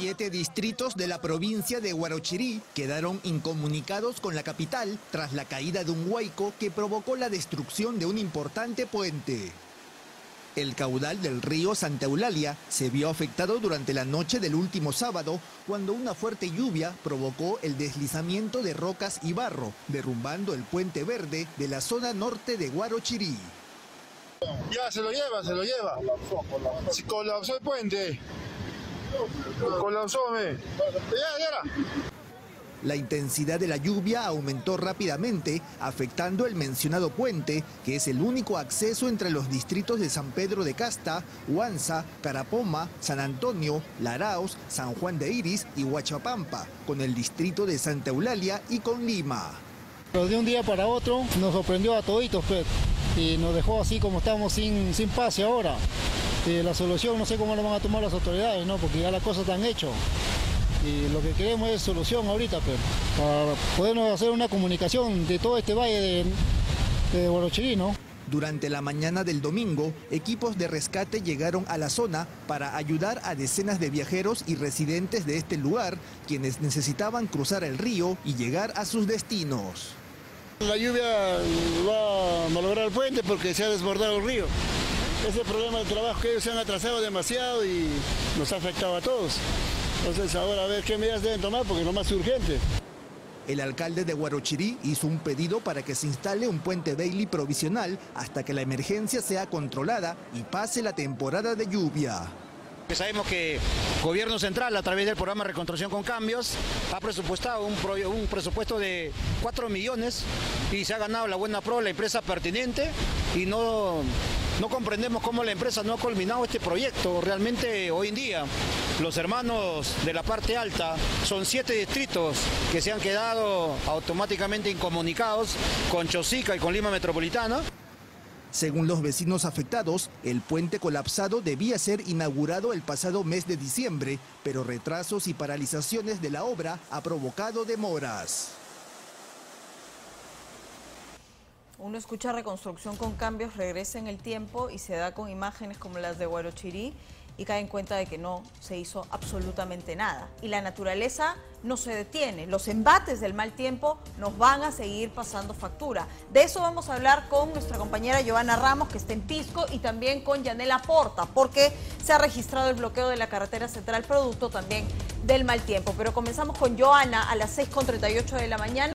Siete distritos de la provincia de Huarochirí quedaron incomunicados con la capital tras la caída de un huaico que provocó la destrucción de un importante puente. El caudal del río Santa Eulalia se vio afectado durante la noche del último sábado cuando una fuerte lluvia provocó el deslizamiento de rocas y barro, derrumbando el puente verde de la zona norte de Huarochirí. Ya, se lo lleva, se lo lleva. Se colapsó el puente. Me. Ya, ya. La intensidad de la lluvia aumentó rápidamente, afectando el mencionado puente, que es el único acceso entre los distritos de San Pedro de Casta, Huanza, Carapoma, San Antonio, Laraos, San Juan de Iris y Huachapampa, con el distrito de Santa Eulalia y con Lima. Pero de un día para otro nos sorprendió a toditos, pues, y nos dejó así como estamos sin, sin pase ahora. Y la solución no sé cómo lo van a tomar las autoridades, ¿no? porque ya las cosas están hechas y lo que queremos es solución ahorita, pero para podernos hacer una comunicación de todo este valle de, de ¿no? Durante la mañana del domingo, equipos de rescate llegaron a la zona para ayudar a decenas de viajeros y residentes de este lugar, quienes necesitaban cruzar el río y llegar a sus destinos. La lluvia va a malograr el puente porque se ha desbordado el río. Ese problema de trabajo que ellos se han atrasado demasiado y nos ha afectado a todos. Entonces ahora a ver qué medidas deben tomar porque no más urgente. El alcalde de Huarochirí hizo un pedido para que se instale un puente Bailey provisional hasta que la emergencia sea controlada y pase la temporada de lluvia. Sabemos que el gobierno central, a través del programa Reconstrucción con Cambios, ha presupuestado un, un presupuesto de 4 millones y se ha ganado la buena pro, la empresa pertinente y no, no comprendemos cómo la empresa no ha culminado este proyecto. Realmente hoy en día los hermanos de la parte alta son siete distritos que se han quedado automáticamente incomunicados con Chosica y con Lima Metropolitana. Según los vecinos afectados, el puente colapsado debía ser inaugurado el pasado mes de diciembre, pero retrasos y paralizaciones de la obra ha provocado demoras. Uno escucha reconstrucción con cambios, regresa en el tiempo y se da con imágenes como las de Guarochirí y cae en cuenta de que no se hizo absolutamente nada. Y la naturaleza no se detiene. Los embates del mal tiempo nos van a seguir pasando factura. De eso vamos a hablar con nuestra compañera Giovanna Ramos, que está en Pisco, y también con Yanela Porta, porque se ha registrado el bloqueo de la carretera central, producto también del mal tiempo. Pero comenzamos con Joana a las 6.38 de la mañana.